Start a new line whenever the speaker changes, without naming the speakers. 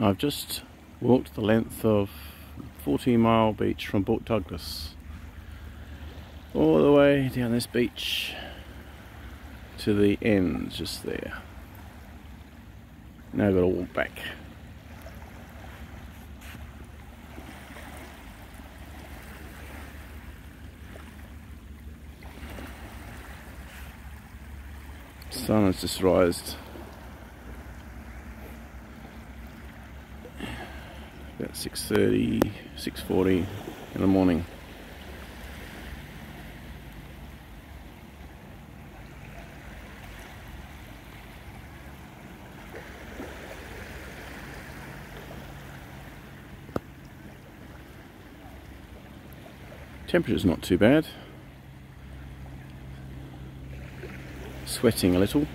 I've just walked the length of 14 mile beach from Port Douglas all the way down this beach to the end just there. Now I've got to walk back. Sun has just rised. About 6.30, 6.40 in the morning. Temperature's not too bad. Sweating a little.